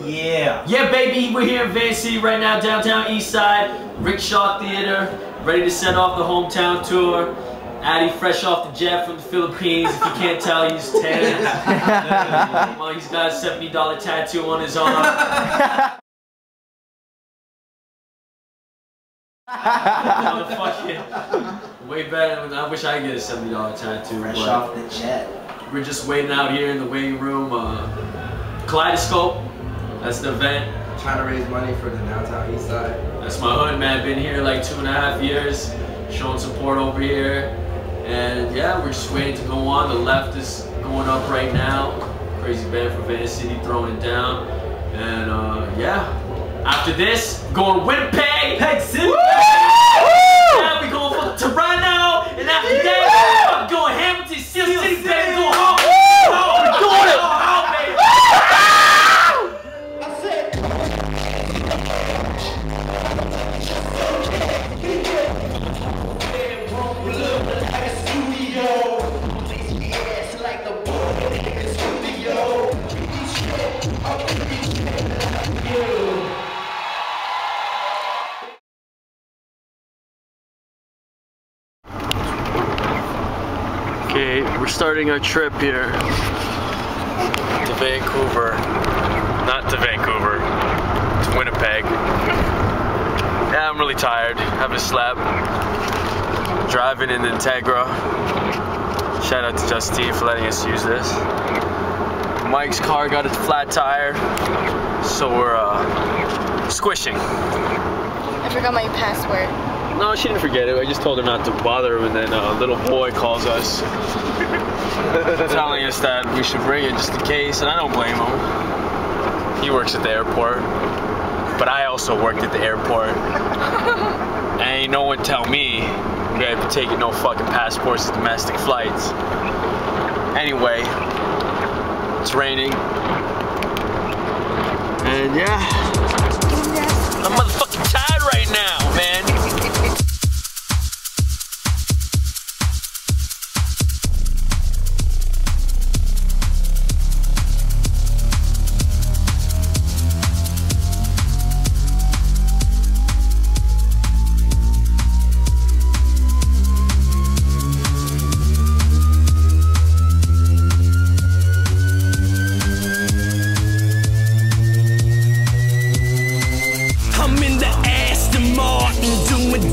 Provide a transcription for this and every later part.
Yeah. Yeah, baby, we're here in Van City right now, downtown East Side, Rickshaw Theatre, ready to send off the hometown tour. Adi fresh off the jet from the Philippines. If you can't tell, he's 10. well, he's got a $70 tattoo on his arm. Way better. than- I wish I could get a $70 tattoo. Fresh off the jet. We're just waiting out here in the waiting room. Uh, Kaleidoscope, that's the event. Trying to raise money for the downtown east side. That's my hood, man. Been here like two and a half years, showing support over here. And yeah, we're just waiting to go on. The left is going up right now. Crazy band from Venice City throwing it down. And uh, yeah, after this, going Winnipeg. Peg City. Starting our trip here to Vancouver. Not to Vancouver, to Winnipeg. Yeah, I'm really tired. Haven't slept. Driving in the Integra. Shout out to Justine for letting us use this. Mike's car got a flat tire, so we're uh, squishing. I forgot my password. No, she didn't forget it. I just told her not to bother him, and then a little boy calls us, telling us that we should bring it just in case, and I don't blame him. He works at the airport, but I also worked at the airport. and ain't no one tell me we gotta be taking no fucking passports to domestic flights. Anyway, it's raining. And yeah, I'm motherfucking tired right now, man.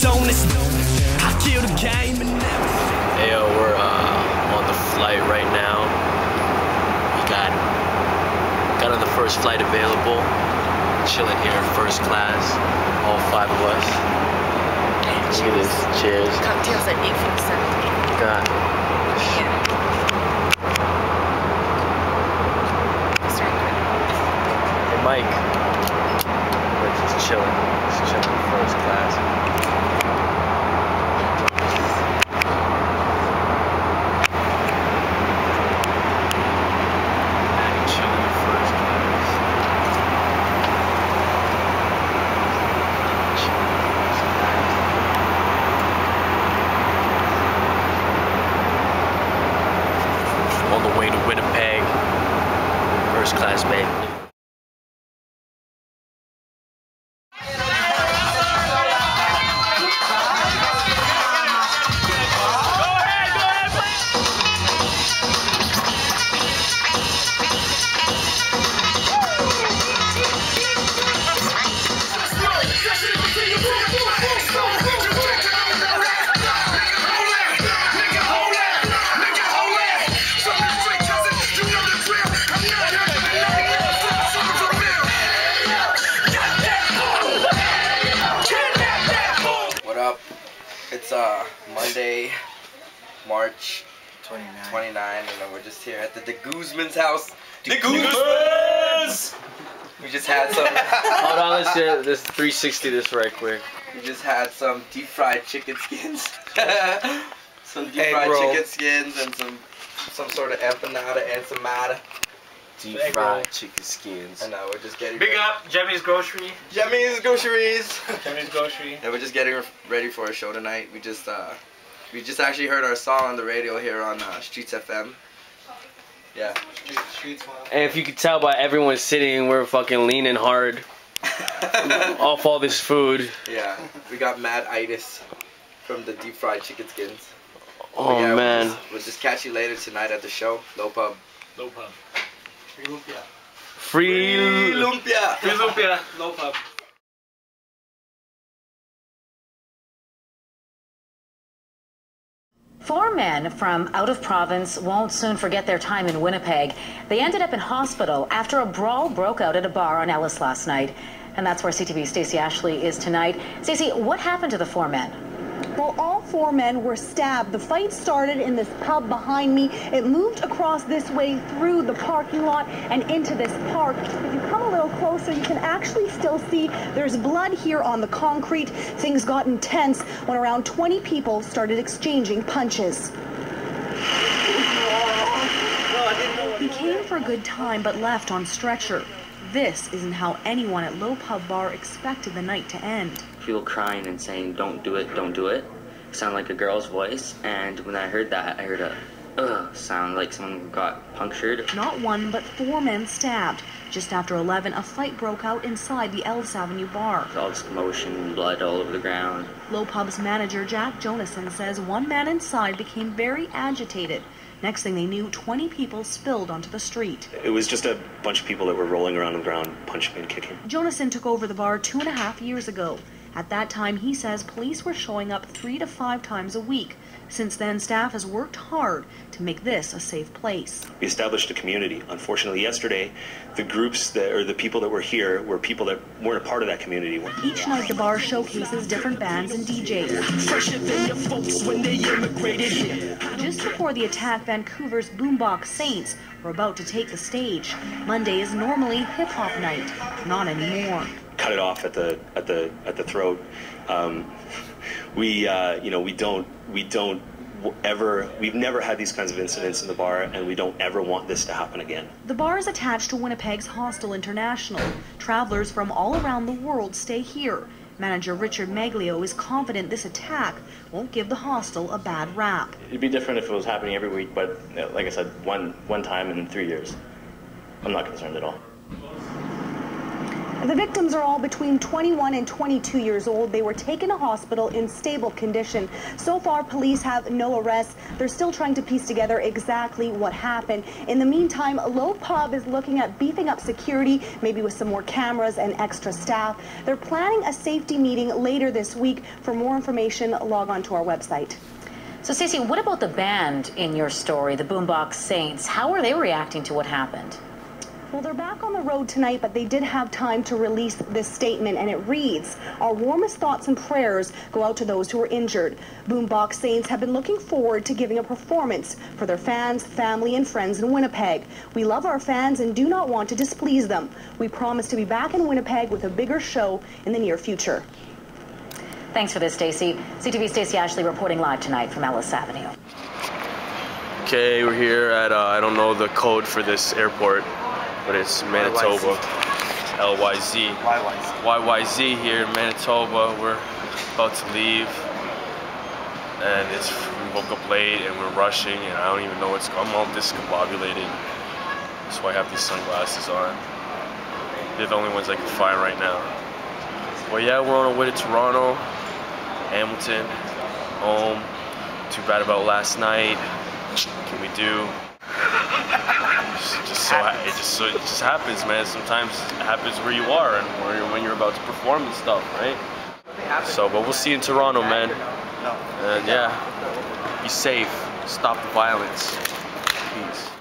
donuts. I kill the game and never. Hey, yo, we're uh, on the flight right now. We got got on the first flight available. Chilling here, first class, all five of us. Look at this. Cheers. Cocktails at 8.57. God. Hey, Mike. We're just chilling. Just chilling first class. It's uh Monday, March 29. 29, and we're just here at the De Guzman's house. De Guzman's! We just had some. Hold on, let's do this 360 this right quick. we just had some deep fried chicken skins. some deep Egg fried roll. chicken skins and some some sort of empanada and ensamada. Deep Egg fried chicken skins. And now we're just getting Big up, Jemmy's Grocery. Jimmy's groceries. Jemmy's Grocery. Yeah, we're just getting ready for a show tonight. We just uh, we just actually heard our song on the radio here on uh, Streetz FM. Yeah. Street, streets wild. And if you could tell by everyone sitting, we're fucking leaning hard off all this food. yeah. We got mad itis from the deep fried chicken skins. Oh But yeah, we'll man. just- We'll just catch you later tonight at the show. No pub. No pub. Free lumpia. Free. lumpia. Free lumpia. Low pub. Four men from out of province won't soon forget their time in Winnipeg. They ended up in hospital after a brawl broke out at a bar on Ellice last night. And that's where CTV's Stacey Ashley is tonight. Stacey, what happened to the four men? Well, all four men were stabbed. The fight started in this pub behind me. It moved across this way through the parking lot and into this park. If you come a little closer, you can actually still see there's blood here on the concrete. Things got intense when around 20 people started exchanging punches. He came for a good time but left on stretcher. This isn't how anyone at Lo Pub Bar expected the night to end. People crying and saying don't do it don't do it sound like a girl's voice and when i heard that i heard a ugh sound like someone got punctured Not one, but four men stabbed. Just after 11, a fight broke out inside the Ellice Avenue bar. all this commotion blood all over the ground Lo Pub's manager Jack Jonason says one man inside became very agitated. Next thing they knew, 20 people spilled onto the street. It was just a bunch of people that were rolling around on the ground, punching and kicking. Jonason took over the bar two and a half years ago. At that time, he says police were showing up three to five times a week. Since then, staff has worked hard to make this a safe place. We established a community. Unfortunately, yesterday, the groups that or the people that were here were people that weren't a part of that community. Each night, the bar showcases different bands and DJs. Fresher than your folks when they immigrated here. Just before the attack, Vancouver's Boombox Saints were about to take the stage. Monday is normally hip hop night, not anymore. Cut it off at the at the at the throat. Um, we uh, you know we don't we don't ever we've never had these kinds of incidents in the bar, and we don't ever want this to happen again. The bar is attached to Winnipeg's Hostel International. Travelers from all around the world stay here. Manager Richard Maglio is confident this attack won't give the hostel a bad rap. It'd be different if it was happening every week, but uh, like I said, one one time in three years. I'm not concerned at all. The victims are all between 21 and 22 years old. They were taken to hospital in stable condition. So far, police have no arrests. They're still trying to piece together exactly what happened. In the meantime, Lo Pub is looking at beefing up security, maybe with some more cameras and extra staff. They're planning a safety meeting later this week. For more information, log on to our website. So, Stacey, what about the band in your story, the Boombox Saints? How are they reacting to what happened? Well, they're back on the road tonight, but they did have time to release this statement, and it reads Our warmest thoughts and prayers go out to those who were injured. Boombox Saints have been looking forward to giving a performance for their fans, family, and friends in Winnipeg. We love our fans and do not want to displease them. We promise to be back in Winnipeg with a bigger show in the near future. Thanks for this, Stacey. CTV Stacey Ashley reporting live tonight from Ellice Avenue. Okay, we're here at uh, I don't know the code for this airport, but it's Manitoba. LYZ. YYZ. YYZ here in Manitoba. We're about to leave, and it's we woke up late and we're rushing, and I don't even know what's. going. I'm all discombobulated. That's why I have these sunglasses on. They're the only ones I can find right now. Well, yeah, we're on our way to Toronto, Hamilton, home. Too bad about last night. What can we do? Just, just so ha- it just so it just happens, man. Sometimes it happens where you are and where you're, when you're about to perform and stuff, right? So, but we'll see you in Toronto, man. And yeah, be safe. Stop the violence. Peace.